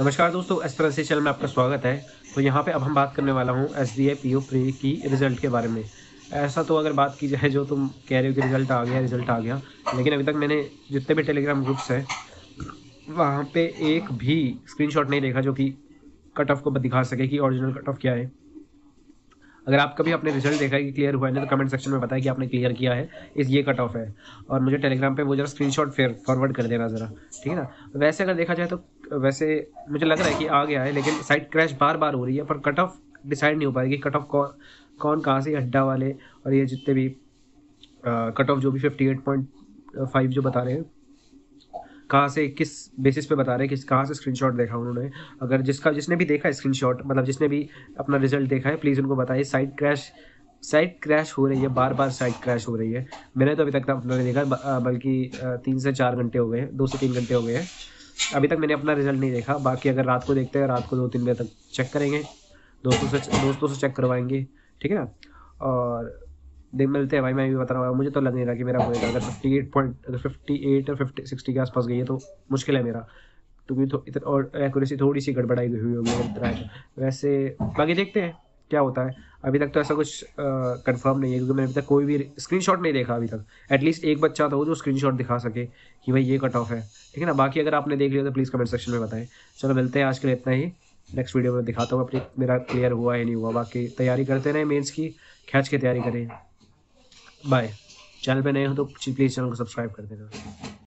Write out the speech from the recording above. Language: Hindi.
नमस्कार दोस्तों, एस एस्परेंसी चैनल में आपका स्वागत है। तो यहाँ पे अब हम बात करने वाला हूँ S D P O pre की रिज़ल्ट के बारे में। ऐसा तो अगर बात की जाए, जो तुम कह रहे हो कि रिज़ल्ट आ गया, रिज़ल्ट आ गया, लेकिन अभी तक मैंने जितने भी टेलीग्राम ग्रुप्स हैं, वहाँ पे एक भी स्क्रीनशॉट नहीं देखा जो कि कट ऑफ़ को दिखा सके कि ओरिजिनल कट ऑफ़ क्या है। अगर आप कभी अपने रिज़ल्ट देखा है कि क्लियर हुआ है ना तो कमेंट सेक्शन में बताया कि आपने क्लियर किया है, इस ये कट ऑफ़ है। और मुझे टेलीग्राम पे वो जरा स्क्रीनशॉट फिर फॉरवर्ड कर देना ज़रा, ठीक है ना? वैसे अगर देखा जाए तो वैसे मुझे लग रहा है कि आ गया है, लेकिन साइड क्रैश बार बार हो रही है, पर कट ऑफ़ डिसाइड नहीं हो पा रही कि कट ऑफ़ कौन कौन कहाँ से अड्डा वाले और ये जितने भी कट ऑफ़ जो भी फिफ्टी एट पॉइंट फाइव जो बता रहे हैं, कहाँ से, किस बेसिस पे बता रहे हैं, किस, कहाँ से स्क्रीनशॉट देखा उन्होंने। अगर जिसका, जिसने भी देखा स्क्रीनशॉट मतलब जिसने भी अपना रिज़ल्ट देखा है प्लीज़ उनको बताइए साइट क्रैश साइट क्रैश हो रही है बार बार साइट क्रैश हो रही है। मैंने तो अभी तक अपना नहीं देखा बल्कि तीन से चार घंटे हो गए दो से तीन घंटे हो गए हैं। अभी तक मैंने अपना रिज़ल्ट नहीं देखा बाकी अगर रात को देखते हैं रात को दो तीन बजे तक चेक करेंगे दोस्तों से दोस्तों से चेक करवाएँगे ठीक है ना और देख मिलते हैं भाई मैं भी बता रहा हूँ मुझे तो लग नहीं रहा कि मेरा होएगा अगर फिफ्टी एट पॉइंट अगर फिफ्टी एट और फिफ्टी सिक्सटी के आसपास गई है तो मुश्किल है मेरा क्योंकि तो और एक्यूरेसी थोड़ी सी गड़बड़ाई हुई होगी वैसे बाकी देखते हैं क्या होता है? अभी तक तो ऐसा कुछ कंफर्म नहीं है, क्योंकि मैंने अभी तक कोई भी स्क्रीनशॉट नहीं देखा अभी तक। एटलीस्ट एक बच्चा तो हो जो स्क्रीनशॉट दिखा सके कि भाई ये कट ऑफ़ है। ठीक है ना? बाकी अगर आपने देख लिया तो प्लीज़ कमेंट सेक्शन में बताएँ। चलो, मिलते हैं आज के लिए इतना ही। नेक्स्ट वीडियो में दिखाता हूँ अपनी, मेरा क्लियर हुआ या नहीं हुआ। बाकी तैयारी करते रहे मेन्स की खींच के तैयारी करें। बाय चैनल पे नए हो तो प्लीज़ चैनल को सब्सक्राइब कर देना।